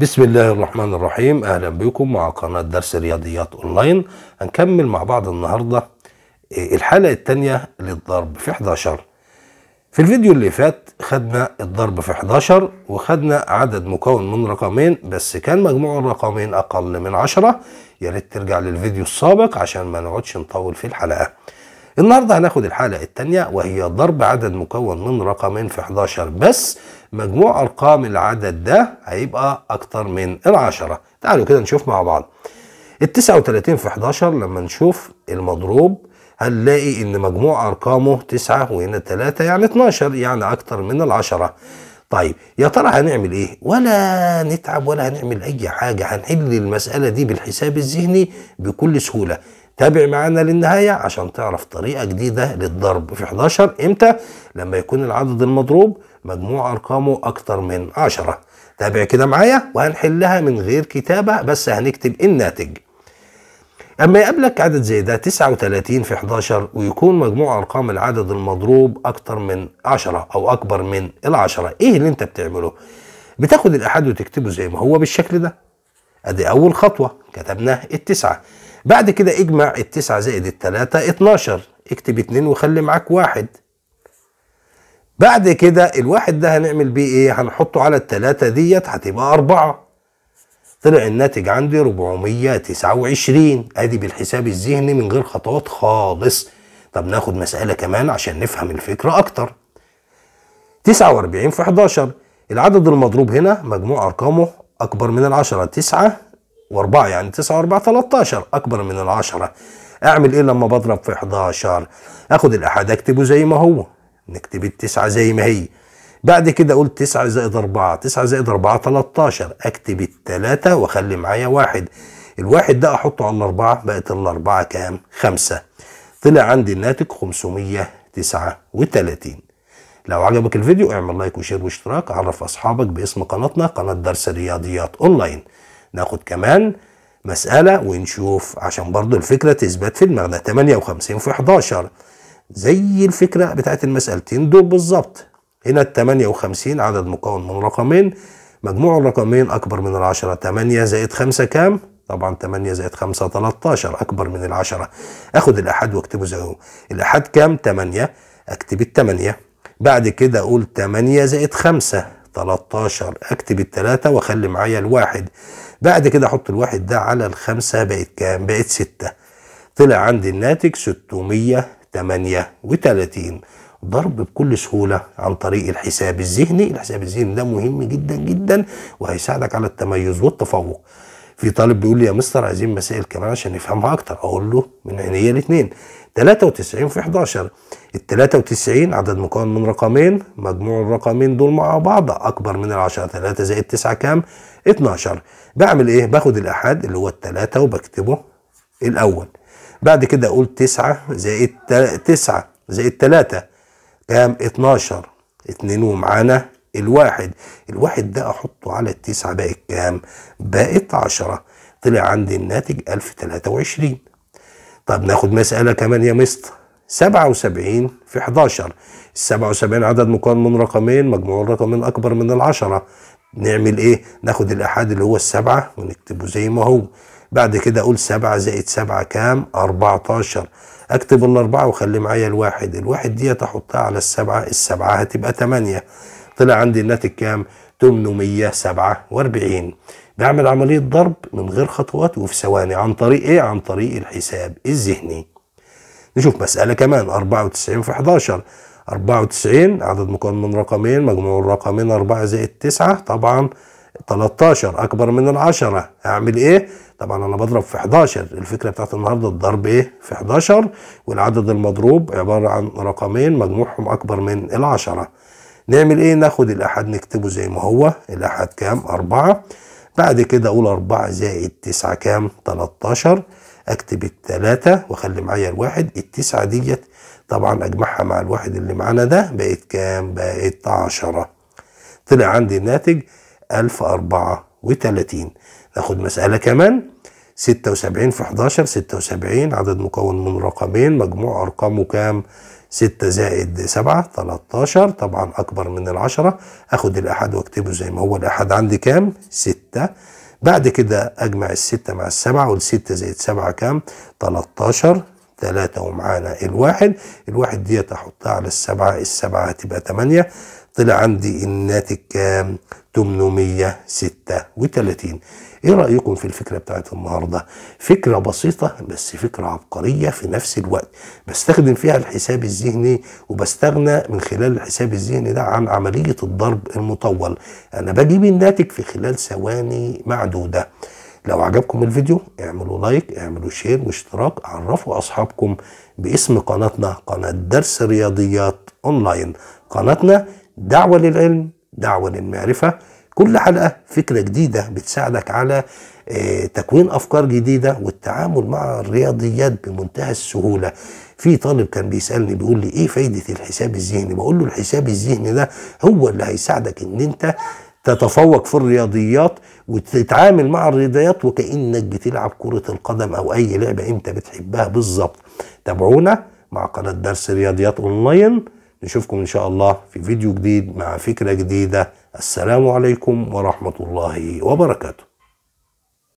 بسم الله الرحمن الرحيم. أهلا بكم مع قناة درس رياضيات أونلاين. هنكمل مع بعض النهارده الحلقة الثانية للضرب في 11 في الفيديو اللي فات خدنا الضرب في 11 وخدنا عدد مكون من رقمين بس كان مجموع الرقمين أقل من 10 يا ريت ترجع للفيديو السابق عشان ما نقعدش نطول في الحلقة. النهارده هناخد الحلقة الثانية وهي ضرب عدد مكون من رقمين في 11 بس مجموع أرقام العدد ده هيبقى أكتر من العشرة. تعالوا كده نشوف مع بعض. ال 39 في 11 لما نشوف المضروب هنلاقي إن مجموع أرقامه 9 وهنا 3 يعني 12 يعني أكتر من العشرة. طيب يا ترى هنعمل إيه؟ ولا نتعب ولا هنعمل أي حاجة هنحل المسألة دي بالحساب الذهني بكل سهولة. تابع معانا للنهاية عشان تعرف طريقة جديدة للضرب في 11 إمتى؟ لما يكون العدد المضروب مجموع أرقامه أكتر من 10 تابع كده معايا وهنحلها من غير كتابة بس هنكتب الناتج. أما يقابلك عدد زي ده 39 في 11 ويكون مجموع أرقام العدد المضروب أكتر من 10 أو أكبر من العشرة إيه اللي أنت بتعمله؟ بتاخد الاحاد وتكتبه زي ما هو بالشكل ده. أدي أول خطوة كتبناه التسعة. بعد كده اجمع التسعة زائد التلاتة 12 اكتب اتنين وخلي معاك واحد. بعد كده الواحد ده هنعمل بيه إيه؟ هنحطه على التلاتة ديت هتبقى أربعة. طلع الناتج عندي 429 ادي بالحساب الذهني من غير خطوات خالص. طب ناخد مسألة كمان عشان نفهم الفكرة أكتر. 49 في 11 العدد المضروب هنا مجموع أرقامه أكبر من العشرة 9 و4 يعني 9 و4 13 أكبر من العشرة. أعمل إيه لما بضرب في 11 آخد الأحد أكتبه زي ما هو. نكتب التسعة زي ما هي. بعد كده أقول تسعة زائد أربعة تسعة زائد أربعة 13 أكتب التلاتة وأخلي معايا واحد. الواحد ده أحطه على الأربعة بقت الأربعة كام؟ خمسة. طلع عندي الناتج 539 لو عجبك الفيديو اعمل like و share واشتراك. عرف أصحابك باسم قناتنا قناة درس رياضيات أونلاين. ناخد كمان مسألة ونشوف عشان برضو الفكرة تثبت في دماغنا. 58 في 11 زي الفكرة بتاعت المسألتين دول بالظبط. هنا ال 58 عدد مكون من رقمين. مجموع الرقمين أكبر من العشرة. 8 زائد 5 كام؟ طبعا 8 زائد 5 13 أكبر من العشرة. آخد الأحد واكتبه زي هو. الأحد كام؟ 8 أكتب التمانية. بعد كده أقول 8 زائد 5 13 أكتب التلاتة وأخلي معايا الواحد. بعد كده أحط الواحد ده على الخمسة بقت كام؟ بقت 6 طلع عندي الناتج 600 38 ضرب بكل سهولة عن طريق الحساب الذهني. الحساب الذهني ده مهم جدا جدا وهيساعدك على التميز والتفوق. في طالب بيقول لي يا مستر عايزين مسائل كمان عشان نفهمها أكتر. أقول له من عينيا الاثنين 93 في 11 ال 93 عدد مكون من رقمين مجموع الرقمين دول مع بعض أكبر من العشرة. 3 زائد 9 كام؟ 12 بعمل إيه؟ باخد الاحاد اللي هو الثلاثة وبكتبه الأول. بعد كده أقول تسعة زائد تسعة زائد تلاتة كام؟ اتناشر. اتنين ومعانا الواحد الواحد ده أحطه على التسعة بقت كام؟ بقت عشرة. طلع عندي الناتج ألف تلاتة وعشرين. طب ناخد مسألة كمان يا مستر. سبعة وسبعين في حداشر. السبعة وسبعين عدد مكون من رقمين مجموع الرقمين أكبر من العشرة. نعمل إيه؟ ناخد الأحاد اللي هو السبعة ونكتبه زي ما هو. بعد كده أقول سبعة زائد سبعة كام؟ 14 أكتب الأربعة وخلي معايا الواحد. الواحد دي أحطها على السبعة السبعة هتبقى 8 طلع عندي الناتج كام 847 بعمل عملية ضرب من غير خطوات وفي ثواني. عن طريق إيه؟ عن طريق الحساب الذهني. نشوف مسألة كمان. 94 في 11 94 عدد مكون من رقمين مجموع الرقمين 4 زائد 9 طبعا 13 أكبر من العشرة. أعمل إيه؟ طبعا أنا بضرب في 11 الفكرة بتاعت النهارده الضرب إيه؟ في 11 والعدد المضروب عبارة عن رقمين مجموعهم أكبر من العشرة. نعمل إيه؟ ناخد الأحد نكتبه زي ما هو. الأحد كام؟ 4 بعد كده أقول 4 زائد 9 كام؟ 13 أكتب الثلاثة وأخلي معايا الواحد. التسعة ديت طبعا أجمعها مع الواحد اللي معانا ده بقت كام؟ بقت 10 طلع عندي الناتج 1034 ناخد مسألة كمان. 76 في 11 76 عدد مكون من رقمين مجموع أرقامه كام؟ 6 زائد 7 13 طبعا أكبر من العشرة. أخد الأحد وأكتبه زي ما هو. الأحد عندي كام؟ 6 بعد كده أجمع الستة مع السبعة والستة زائد سبعة كام؟ 13 ثلاثة ومعانا الواحد. الواحد ديت أحطها على السبعة. السبعة هتبقى تمانية. طلع عندي الناتج كام؟ 836 إيه رأيكم في الفكرة بتاعت النهاردة؟ فكرة بسيطة بس فكرة عبقرية في نفس الوقت. بستخدم فيها الحساب الذهني وبستغنى من خلال الحساب الذهني ده عن عملية الضرب المطول. أنا بجيب الناتج في خلال ثواني معدودة. لو عجبكم الفيديو اعملوا like اعملوا share واشتراك عرفوا أصحابكم باسم قناتنا قناة درس رياضيات أونلاين. قناتنا دعوة للعلم دعوة للمعرفة. كل حلقة فكرة جديدة بتساعدك على تكوين أفكار جديدة والتعامل مع الرياضيات بمنتهى السهولة. في طالب كان بيسألني بيقول لي إيه فايدة الحساب الذهني؟ بقول له الحساب الذهني ده هو اللي هيساعدك إن أنت تتفوق في الرياضيات وتتعامل مع الرياضيات وكأنك بتلعب كرة القدم أو أي لعبة أنت بتحبها بالظبط. تابعونا مع قناة درس رياضيات أونلاين. نشوفكم إن شاء الله في فيديو جديد مع فكرة جديدة. السلام عليكم ورحمة الله وبركاته.